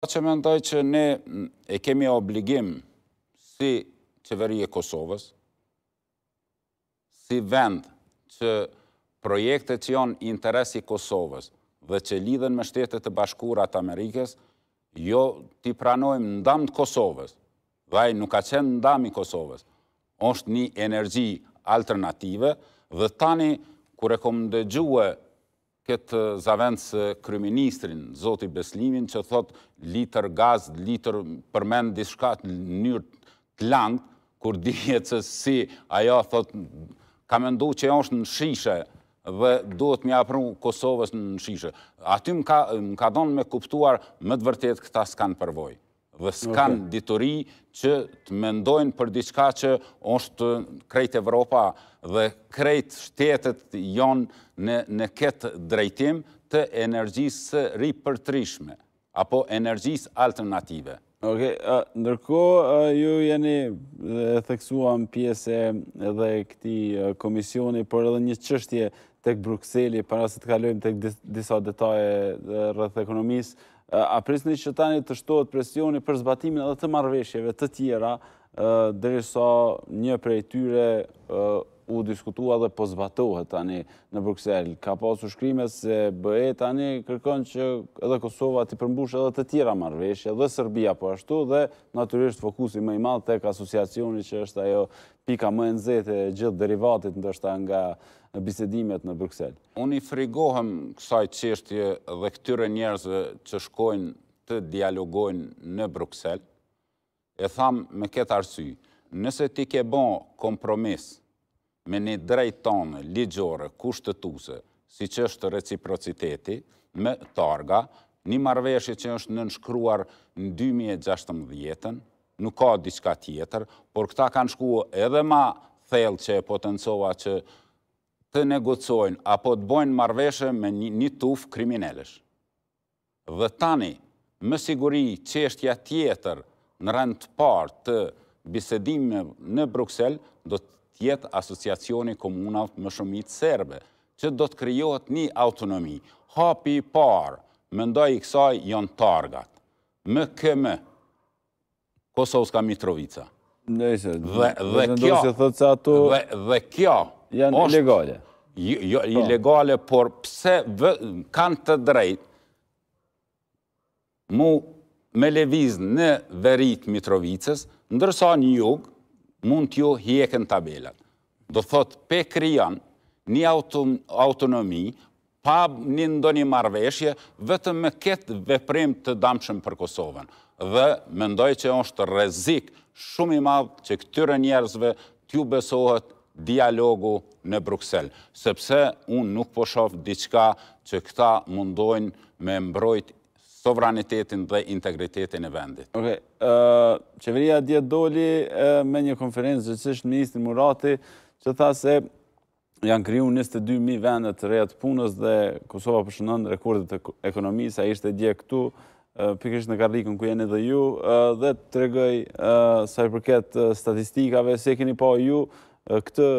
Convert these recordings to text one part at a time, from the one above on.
Ajo që mendoj që ne e kemi obligim si qeveri e Kosovës, si vend që projektet që janë interes i Kosovës dhe që lidhen me shtetet e bashkura të Amerikës, jo t'i pranojmë në dam të Kosovës, dhe ai nuk ka qenë në dam të Kosovës, është një energji alternative, dhe tani, kur e kom dëgjue këtë zëvendëskryeministrin zoti Bislimin që thotë litër gaz, litër përmend diçka në mënyrë të langët, kur dihet se si ajo thotë ka mendu që është në shishe dhe duhet me ia pru Kosovës në shishe. Aty më ka, më ka donë me kuptuar me të vërtetë këta s'kanë përvojë. dhe s'kanë dituri që të mendojnë për diçka që është krejt Evropa dhe krejt shtetet janë në, në këtë drejtim të energjisë së ripërtëritshme, apo energjisë alternative. Ok, ndërkohë ju jeni e theksuam pjesë edhe e këtij komisioni, por edhe një çështje tek Brukseli, para se të kalojmë tek disa detaje rreth ekonomisë, A prisni që tani të shtohet presioni për zbatimin edhe të marrëveshjeve të tjera, derisa një prej tyre u diskutua dhe po zbatohet tani në Bruksel. Ka pasu shkrime se BE tani kërkon që edhe Kosova t'i përmbushë edhe të tjera marrëveshje dhe Serbia po ashtu dhe natyrisht fokusi më i madh tek asociacioni që është ajo Pika më e nxehtë e gjithë derivatit ndoshta nga bisedimet në Bruksel. Unë i frikohem kësaj çështje dhe këtyre njerëzve që shkojnë të dialogojnë në Bruksel. E tham me këtë arsye. Nëse ti ke bo kompromis me një të drejtë tonë ligjore, kushtetuese, siç është reciprociteti, me targa, një marrëveshje që është nënshkruar në 2016-ën, Nuk ka diçka tjetër, por këta kanë shku edhe ma thellë që e potencova që të negocojnë apo të bojnë marrëveshje me një tufë kriminelësh. Dhe tani, me siguri çështja tjetër në rend të parë të bisedimeve në Bruksel do të jetë asociacioni i komunave me shumicë serbe, që do të krijohet një autonomi. Hapi i parë, mendoj i kësaj janë targat. Me KM, Kosovska Mitrovica. Nejse, dhe kjo, dhe kjo, janë ilegale. Jo, jo po. ilegale, por pse kanë të drejtë mu me lëviz në veri të Mitrovicës, ndërsa në jug mund t'ju hjeken tabelat. Do thotë, pe krijon një autonomi, pa ni ndonjë marrëveshje, vetëm me ketë veprim të damshëm për Kosovën. Dhe, mendoj që është rrezik shumë i madh që këtyre njerëzve t'ju besohet dialogu në Bruksel, sepse unë nuk po shoh diçka që këta mundohen me mbrojt sovranitetin dhe integritetin e vendit. Okej, qeveria dje doli me një konferencë, gjegjësisht ministri Murati, që tha se Janë kriju 22.000 vende të reja të punës dhe Kosova po shënon rekorde të ekonomisë, a ishte dje këtu, pikërisht në karrikën ku jeni dhe ju, dhe tregoi sa i përket statistikave, si e keni pa ju këtë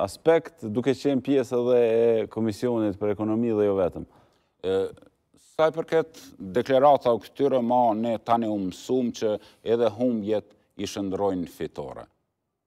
aspekt, duke qenë pjesë dhe e Komisionit për Ekonomi dhe jo vetëm. Sa i përket deklaratave këtyre ma, ne tani u mësum që edhe humbjet i shndërrojnë në fitore.